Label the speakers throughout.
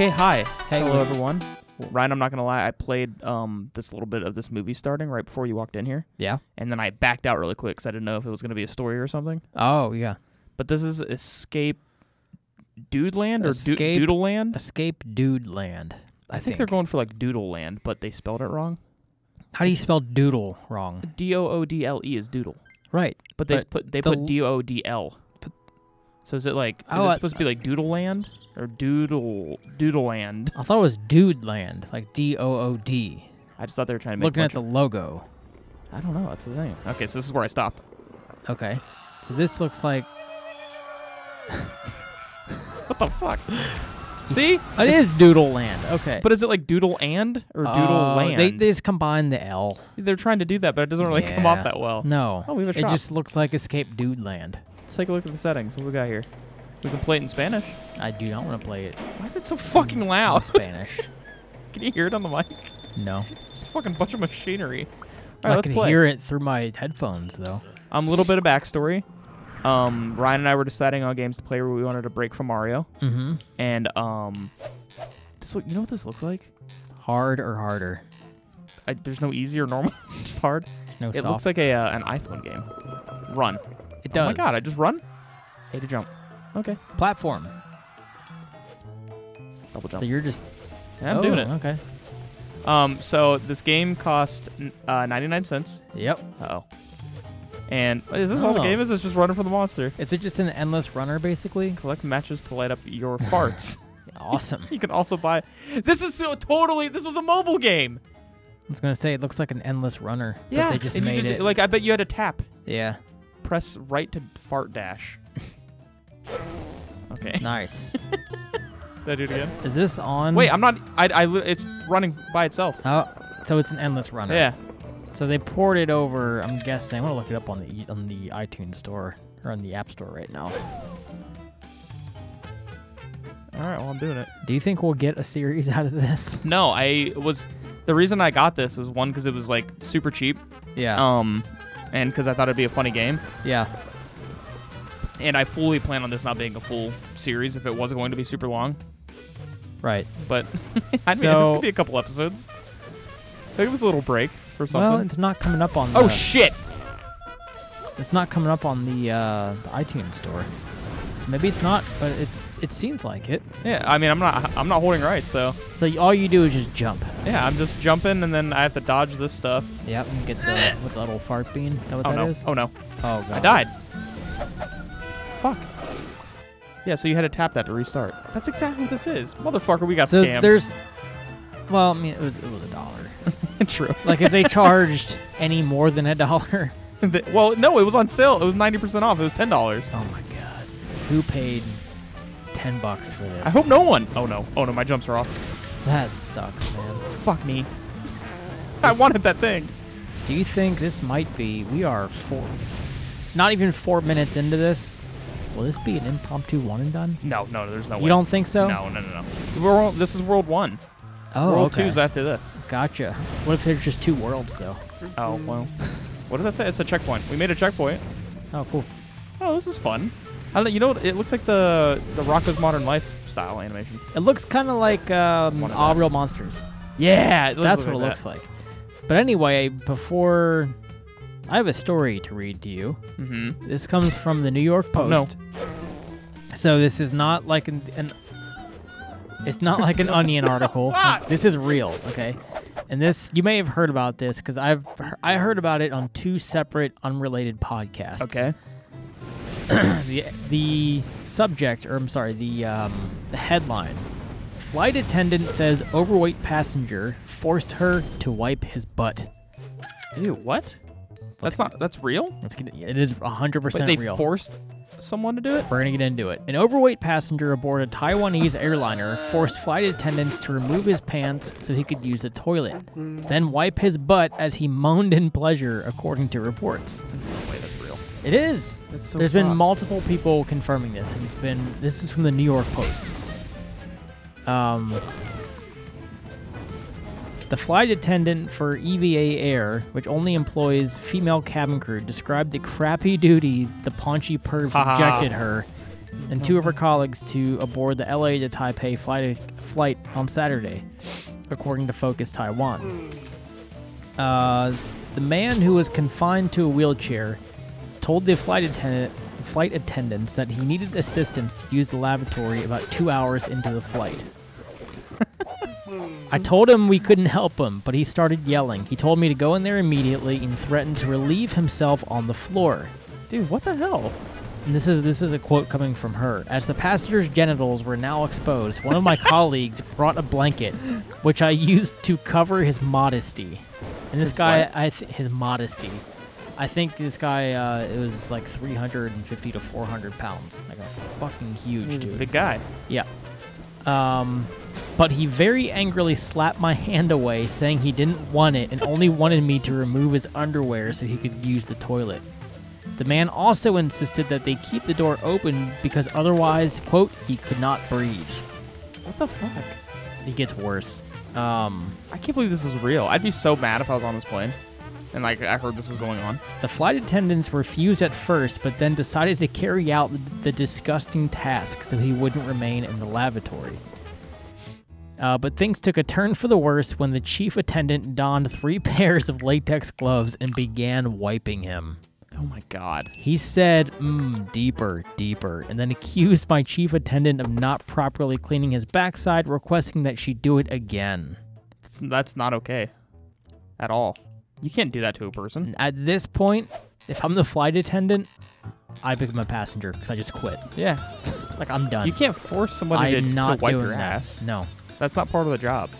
Speaker 1: Okay, hi.
Speaker 2: Hey,
Speaker 1: Hello, everyone. Ryan, I'm not gonna lie. I played um this little bit of this movie starting right before you walked in here,
Speaker 2: Yeah.
Speaker 1: and then I backed out really quick because I didn't know if it was gonna be a story or something.
Speaker 2: Oh yeah.
Speaker 1: But this is Escape Dude Land or
Speaker 2: Escape-
Speaker 1: du- Doodle Land.
Speaker 2: Escape Dude Land. I,
Speaker 1: I think they're going for like Doodle Land, but they spelled it wrong.
Speaker 2: How do you spell doodle wrong?
Speaker 1: D O O D L E is doodle,
Speaker 2: Right.
Speaker 1: but they
Speaker 2: But
Speaker 1: put they
Speaker 2: the
Speaker 1: put D O D L. So is it like is
Speaker 2: Oh,
Speaker 1: it
Speaker 2: I-
Speaker 1: supposed to be like Doodle Land or Doodle Doodle Land?
Speaker 2: I thought it was Dude Land, like D O O D.
Speaker 1: I just thought they were trying to make.
Speaker 2: Looking at the logo.
Speaker 1: I don't know. That's the thing. Okay, so this is where I stopped.
Speaker 2: Okay. So this looks like
Speaker 1: What the fuck? See,
Speaker 2: it is Doodle Land. Okay.
Speaker 1: But is it like Doodle and or uh, Doodle
Speaker 2: Oh,
Speaker 1: Land?
Speaker 2: They, they just combine the L.
Speaker 1: They're trying to do that, but it doesn't really come off that well.
Speaker 2: No.
Speaker 1: Oh, we have a
Speaker 2: it just looks like Escape Dude Land.
Speaker 1: Let's take a look at the settings. What we got here? We can play it in Spanish.
Speaker 2: I do not want to play it
Speaker 1: Why is it so fucking
Speaker 2: in
Speaker 1: loud?
Speaker 2: Spanish.
Speaker 1: can you hear it on the mic?
Speaker 2: No.
Speaker 1: It's a fucking bunch of machinery. All
Speaker 2: I
Speaker 1: let's
Speaker 2: can
Speaker 1: play.
Speaker 2: hear it through my headphones though.
Speaker 1: Um, a little bit of backstory. Um, Ryan and I were deciding on games to play where we wanted to break from Mario,
Speaker 2: Mm-hmm.
Speaker 1: and um, this look. You know what this looks like?
Speaker 2: Hard or harder?
Speaker 1: I, there's no easy or normal, just hard.
Speaker 2: No
Speaker 1: It
Speaker 2: soft.
Speaker 1: looks like a uh, an iPhone game. Run.
Speaker 2: it does.
Speaker 1: Oh my god! I just run. A to jump. Okay.
Speaker 2: platform.
Speaker 1: Double
Speaker 2: So
Speaker 1: jump.
Speaker 2: you're just.
Speaker 1: Yeah, I'm
Speaker 2: oh,
Speaker 1: doing it.
Speaker 2: Okay.
Speaker 1: Um, so this game cost uh, 99 cents.
Speaker 2: Yep.
Speaker 1: Oh. And is this all the
Speaker 2: Oh.
Speaker 1: game is? It's just running for the monster.
Speaker 2: Is it just an endless runner basically?
Speaker 1: Collect matches to light up your farts.
Speaker 2: Awesome.
Speaker 1: you can also buy. This is so totally. This was a mobile game.
Speaker 2: I was gonna say it looks like an endless runner.
Speaker 1: Yeah.
Speaker 2: But they just
Speaker 1: and you
Speaker 2: made it.
Speaker 1: Like I bet you had to tap.
Speaker 2: yeah.
Speaker 1: Press right to fart dash. Okay.
Speaker 2: Nice.
Speaker 1: Did I do it again?
Speaker 2: Is this on?
Speaker 1: Wait, I'm not. I. I. It's running by itself.
Speaker 2: Oh, so it's an endless runner.
Speaker 1: Yeah.
Speaker 2: So they poured it over. I'm guessing. I'm gonna look it up on the on the iTunes store or on the App Store right now.
Speaker 1: All right. Well, I'm doing it.
Speaker 2: Do you think we'll get a series out of this?
Speaker 1: No, I was. The reason I got this was one because it was like super cheap.
Speaker 2: Yeah.
Speaker 1: Um, and because I thought it'd be a funny game.
Speaker 2: yeah.
Speaker 1: And I fully plan on this not being a full series if it wasn't going to be super long.
Speaker 2: Right.
Speaker 1: But I mean, this could be a couple episodes. Give us a little break or something.
Speaker 2: Well, it's not coming up on.
Speaker 1: oh shit!
Speaker 2: It's not coming up on the uh, the iTunes store. So maybe it's not, but it's it seems like it.
Speaker 1: Yeah, I mean, I'm not. I'm not holding right, so
Speaker 2: So all you do is just jump.
Speaker 1: yeah, I'm just jumping, and then I have to dodge this stuff.
Speaker 2: Yep. And get the with the little fart bean. Is that what
Speaker 1: oh
Speaker 2: that
Speaker 1: no!
Speaker 2: is?
Speaker 1: Oh no!
Speaker 2: Oh god.
Speaker 1: I died. Fuck. Yeah, so you had to tap that to restart. That's exactly what this is, motherfucker. We got
Speaker 2: So
Speaker 1: scammed.
Speaker 2: there's. Well, I mean, it was it was a dollar.
Speaker 1: True.
Speaker 2: like if they charged any more than a dollar.
Speaker 1: Well, no, it was on sale. It was 90% off. It was $10.
Speaker 2: Oh my god. Who paid ten bucks for this?
Speaker 1: I hope no one. Oh no. Oh no, my jumps are off.
Speaker 2: that sucks, man.
Speaker 1: Fuck me. I wanted that thing.
Speaker 2: Do you think this might be? We are four, not even four minutes into this. Will this be an impromptu one and done?
Speaker 1: No, no, there's no way.
Speaker 2: You don't think so?
Speaker 1: No, no, no, no. We're, all- this is World 1.
Speaker 2: Oh,
Speaker 1: world
Speaker 2: okay.
Speaker 1: 2's after this.
Speaker 2: Gotcha. What if there's just two worlds though?
Speaker 1: Oh, well. What did that say? It's a checkpoint. We made a checkpoint.
Speaker 2: Oh, cool.
Speaker 1: Oh, this is fun. I don't, you know what? It looks like the the Rocko's Modern Life style animation.
Speaker 2: It looks kind of like um, All
Speaker 1: that.
Speaker 2: Real Monsters.
Speaker 1: Yeah,
Speaker 2: That's what it looks like. But anyway, before I have a story to read to you.
Speaker 1: Mm-hmm.
Speaker 2: This comes from the New York
Speaker 1: Oh,
Speaker 2: Post.
Speaker 1: no.
Speaker 2: So this is not like an, an it's not like an onion article. This is real, okay? And this you may have heard about this because I've I heard about it on two separate unrelated podcasts.
Speaker 1: Okay.
Speaker 2: the the subject, or I'm sorry, the um, the headline: Flight attendant says overweight passenger forced her to wipe his butt.
Speaker 1: Ew, what? That's not. That's real.
Speaker 2: Let's get it. Is 100
Speaker 1: Wait,
Speaker 2: percent
Speaker 1: they
Speaker 2: real.
Speaker 1: forced someone to do it.
Speaker 2: We're gonna get into it. An overweight passenger aboard a Taiwanese airliner forced flight attendants to remove his pants so he could use the toilet, then wipe his butt as he moaned in pleasure, according to reports.
Speaker 1: No way, that's real.
Speaker 2: It is.
Speaker 1: That's so.
Speaker 2: There's been multiple people confirming this, and it's been. This is from the New York Post. Um. The flight attendant for EVA Air, which only employs female cabin crew, described the crappy duty the paunchy pervs
Speaker 1: Ha ha ha.
Speaker 2: injected her and two of her colleagues to aboard the LA to Taipei flight flight on Saturday, according to Focus Taiwan. Uh, the man who was confined to a wheelchair told the flight attendant flight attendants that he needed assistance to use the lavatory about two hours into the flight. I told him we couldn't help him, but he started yelling. He told me to go in there immediately and threatened to relieve himself on the floor.
Speaker 1: Dude, what the hell?
Speaker 2: And this is this is a quote coming from her. As the passenger's genitals were now exposed, one of my colleagues brought a blanket, which I used to cover his modesty. And this
Speaker 1: His
Speaker 2: guy,
Speaker 1: what?
Speaker 2: I th- his modesty. I think this guy uh, it was like 350 to 400 pounds, like a fucking huge dude.
Speaker 1: big guy.
Speaker 2: Yeah. Um, but he very angrily slapped my hand away, saying he didn't want it and only wanted me to remove his underwear so he could use the toilet. The man also insisted that they keep the door open because otherwise, quote, he could not breathe.
Speaker 1: What the fuck?
Speaker 2: It gets worse. Um,
Speaker 1: I can't believe this is real. I'd be so mad if I was on this plane and like I heard this was going on.
Speaker 2: the flight attendants refused at first, but then decided to carry out the, disgusting task so he wouldn't remain in the lavatory. Uh, but things took a turn for the worse when the chief attendant donned three pairs of latex gloves and began wiping him.
Speaker 1: Oh my god.
Speaker 2: He said, mm, deeper, deeper, and then accused my chief attendant of not properly cleaning his backside, requesting that she do it again.
Speaker 1: That's not okay. At all. You can't do that to a person.
Speaker 2: At this point, if I'm the flight attendant, I become a passenger because I just quit.
Speaker 1: Yeah.
Speaker 2: Like, I'm done.
Speaker 1: You can't force somebody to,
Speaker 2: I'm
Speaker 1: to
Speaker 2: not
Speaker 1: wipe
Speaker 2: doing
Speaker 1: your
Speaker 2: that.
Speaker 1: ass.
Speaker 2: No.
Speaker 1: That's not part of the job.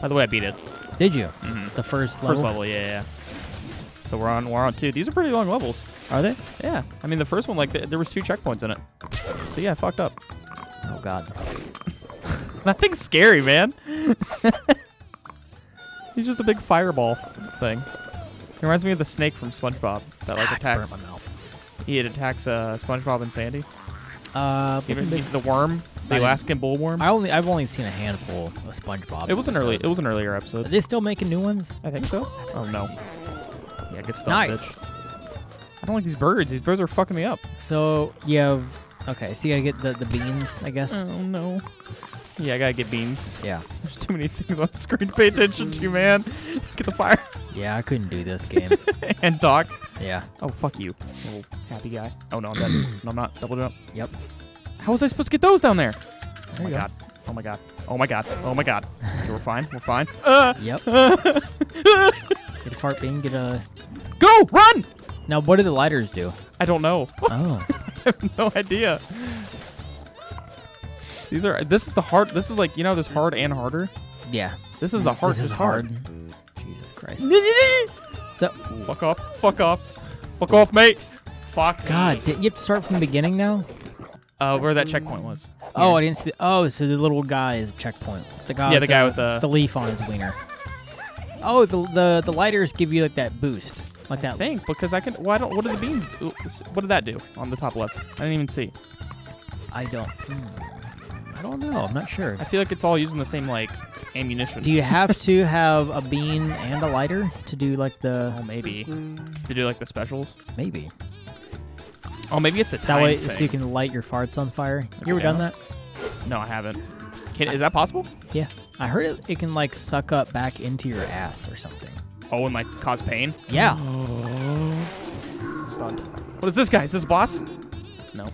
Speaker 1: By the way, I beat it.
Speaker 2: Did you?
Speaker 1: Mhm.
Speaker 2: The first level?
Speaker 1: First level, yeah, yeah. So we're on we're on two. These are pretty long levels.
Speaker 2: Are they?
Speaker 1: Yeah. I mean, the first one like th- there was two checkpoints in it. So yeah, I fucked up.
Speaker 2: Oh God.
Speaker 1: That thing's scary, man. He's just a big fireball thing. It reminds me of the snake from SpongeBob that like
Speaker 2: Ah, it's burnt
Speaker 1: attacks.
Speaker 2: my mouth.
Speaker 1: He attacks uh, SpongeBob and Sandy.
Speaker 2: Uh,
Speaker 1: Even
Speaker 2: looking
Speaker 1: the worm, the
Speaker 2: I didn't-
Speaker 1: Alaskan bullworm.
Speaker 2: I only I've only seen a handful of SpongeBob.
Speaker 1: It was an early. It was an earlier episode.
Speaker 2: Are
Speaker 1: episode.
Speaker 2: they still making new ones?
Speaker 1: I think so.
Speaker 2: That's
Speaker 1: oh no. Yeah, good stuff.
Speaker 2: Nice.
Speaker 1: bitch. I don't like these birds. These birds are fucking me up.
Speaker 2: So you have okay. So you gotta get the, the beans, I guess.
Speaker 1: Oh no. Yeah, I gotta get beans.
Speaker 2: Yeah.
Speaker 1: There's too many things on the screen to pay attention to, man. Get the fire
Speaker 2: Yeah, I couldn't do this game.
Speaker 1: and talk.
Speaker 2: yeah.
Speaker 1: Oh fuck you, little happy guy. Oh no, I'm dead. no, I'm not. Double jump.
Speaker 2: Yep.
Speaker 1: How was I supposed to get those down there? Oh my
Speaker 2: go.
Speaker 1: god. Oh my god. Oh my god. Oh my god. Okay, we're fine. We're fine. Uh,
Speaker 2: Yep.
Speaker 1: uh,
Speaker 2: Get a fart bean. Get a.
Speaker 1: go run.
Speaker 2: Now, what do the lighters do?
Speaker 1: I don't know.
Speaker 2: Oh.
Speaker 1: I have no idea. These are. This is the hard. This is like you know. this hard and harder.
Speaker 2: yeah.
Speaker 1: This is the hard.
Speaker 2: This is
Speaker 1: hard.
Speaker 2: Jesus Christ. So,
Speaker 1: Fuck off. Fuck off. Fuck off, mate. Fuck.
Speaker 2: God, did you have to start from the beginning now?
Speaker 1: Uh, where that checkpoint was.
Speaker 2: Oh, I didn't see. Oh, so the little guy is a checkpoint. The guy.
Speaker 1: Yeah,
Speaker 2: with
Speaker 1: the guy with the-
Speaker 2: the leaf on his wiener. Oh, the the the lighters give you like that boost, like
Speaker 1: I
Speaker 2: that.
Speaker 1: think because I can. Why don't? What did the beans? do? What did that do on the top left? I didn't even see.
Speaker 2: I don't. hmm, I don't know. I'm not sure.
Speaker 1: I feel like it's all using the same like ammunition.
Speaker 2: Do you have to have a bean and a lighter to do like the?
Speaker 1: Oh, maybe to do like the specials.
Speaker 2: Maybe
Speaker 1: Oh, maybe it's a
Speaker 2: that way,
Speaker 1: thing.
Speaker 2: so you can light your farts on fire. You ever
Speaker 1: Yeah.
Speaker 2: done that?
Speaker 1: No, I haven't. Can, is that possible?
Speaker 2: Yeah, I heard it. It can like suck up back into your ass or something.
Speaker 1: Oh, and like cause pain.
Speaker 2: Yeah.
Speaker 1: Stunned. What is this guy? Is this boss? No.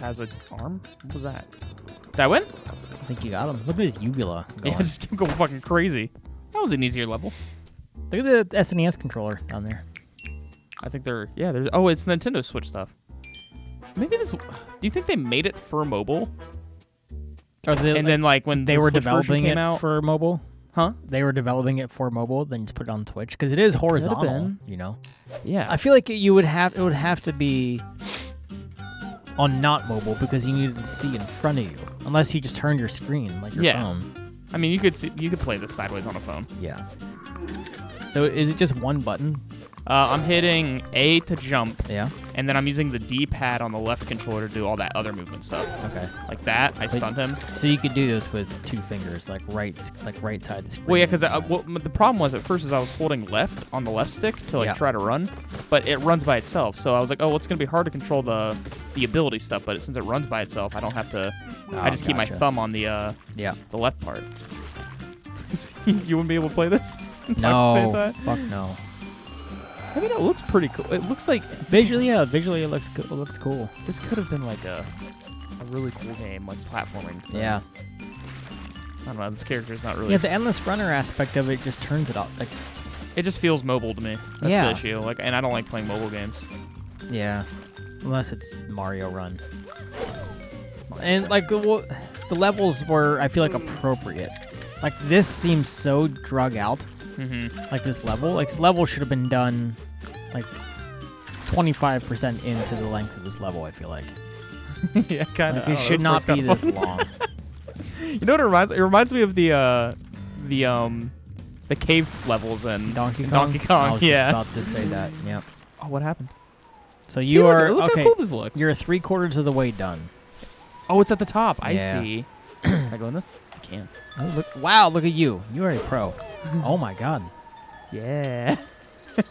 Speaker 1: He just has an arm. What was that? Did I win?
Speaker 2: I think you got him. Look at his uvula. Going.
Speaker 1: Yeah, just keep going fucking crazy. That was an easier level.
Speaker 2: Look at the SNES controller down there.
Speaker 1: I think they're yeah. There's oh, it's Nintendo Switch stuff. Maybe this. Do you think they made it for mobile?
Speaker 2: Or they,
Speaker 1: and then like when
Speaker 2: they
Speaker 1: the
Speaker 2: were
Speaker 1: Switch
Speaker 2: developing it
Speaker 1: out,
Speaker 2: for mobile.
Speaker 1: huh?
Speaker 2: They were developing it for mobile, then just put it on Switch because it is horizontal.
Speaker 1: been.
Speaker 2: You know,
Speaker 1: Yeah.
Speaker 2: I feel like you would have it would have to be on not mobile because you needed to see in front of you, unless you just turned your screen like your
Speaker 1: Yeah.
Speaker 2: phone.
Speaker 1: I mean, you could see, you could play this sideways on a phone.
Speaker 2: Yeah. So is it just one button?
Speaker 1: Uh, I'm hitting A to jump,
Speaker 2: Yeah.
Speaker 1: and then I'm using the D-pad on the left controller to do all that other movement stuff.
Speaker 2: Okay.
Speaker 1: Like that, I stunned him.
Speaker 2: So you could do this with two fingers, like right, like right side the screen.
Speaker 1: Well, yeah, because uh, well, the problem was at first is I was holding left on the left stick to like
Speaker 2: Yeah.
Speaker 1: try to run, but it runs by itself. So I was like, oh, well, it's gonna be hard to control the the ability stuff, but since it runs by itself, I don't have to. I
Speaker 2: Oh,
Speaker 1: just keep my thumb on the uh,
Speaker 2: Yeah.
Speaker 1: the left part. you wouldn't be able to play this? At the
Speaker 2: No.
Speaker 1: same time?
Speaker 2: Fuck no.
Speaker 1: I mean, it looks pretty cool. It looks like
Speaker 2: Visually, yeah. Visually, it looks co- it looks cool.
Speaker 1: this could have been like a a really cool game, like platforming. thing.
Speaker 2: Yeah.
Speaker 1: I don't know. This character's not really.
Speaker 2: Yeah. The endless runner aspect of it just turns it off. Like,
Speaker 1: it just feels mobile to me. That's
Speaker 2: Yeah.
Speaker 1: the issue. Like, and I don't like playing mobile games.
Speaker 2: yeah. Unless it's Mario Run. And like the levels were, I feel like appropriate. Like this seems so drug out.
Speaker 1: Mm-hmm.
Speaker 2: Like this level, like this level should have been done, like. 25% into the length of this level, I feel like.
Speaker 1: yeah, kind
Speaker 2: Like
Speaker 1: of.
Speaker 2: it should not be this long.
Speaker 1: You know what it reminds? It reminds me of the uh, the um, the cave levels in
Speaker 2: Donkey Kong.
Speaker 1: Donkey Kong. Yeah.
Speaker 2: about to say that. Yep.
Speaker 1: Oh, what happened?
Speaker 2: So
Speaker 1: See,
Speaker 2: you
Speaker 1: look,
Speaker 2: are
Speaker 1: Look
Speaker 2: okay.
Speaker 1: how cool this looks.
Speaker 2: You're three quarters of the way done.
Speaker 1: oh, it's at the top. I
Speaker 2: Yeah.
Speaker 1: see. can I go in this? I can.
Speaker 2: Oh, look! Wow, look at you. You are a pro. oh my god.
Speaker 1: Yeah.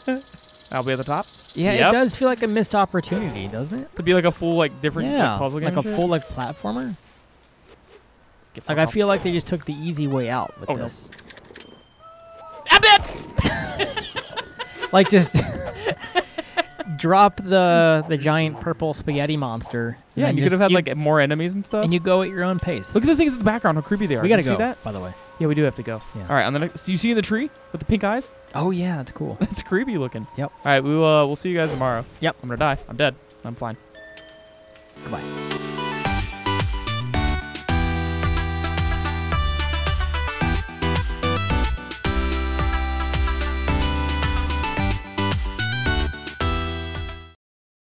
Speaker 1: I'll be at the top.
Speaker 2: Yeah,
Speaker 1: Yep.
Speaker 2: it does feel like a missed opportunity, doesn't it?
Speaker 1: To be like a full like different
Speaker 2: yeah,
Speaker 1: like, puzzle game.
Speaker 2: like a
Speaker 1: and
Speaker 2: full like platformer.
Speaker 1: Get
Speaker 2: Like I
Speaker 1: off.
Speaker 2: feel like they just took the easy way out with
Speaker 1: Oh,
Speaker 2: this.
Speaker 1: I'm dead.
Speaker 2: Like just drop the the giant purple spaghetti monster.
Speaker 1: Yeah,
Speaker 2: then
Speaker 1: you could have had like more enemies and stuff.
Speaker 2: and you go at your own pace.
Speaker 1: Look at the things in the background. How creepy they are.
Speaker 2: we gotta
Speaker 1: see
Speaker 2: go.
Speaker 1: that?
Speaker 2: By the way.
Speaker 1: Yeah, we do have to go.
Speaker 2: Yeah.
Speaker 1: All right. On the next, do you see in the tree with the pink eyes?
Speaker 2: Oh yeah, that's cool.
Speaker 1: That's creepy looking.
Speaker 2: Yep.
Speaker 1: All right. We will. Uh, we'll see you guys tomorrow.
Speaker 2: Yep.
Speaker 1: I'm gonna die. I'm dead. I'm fine.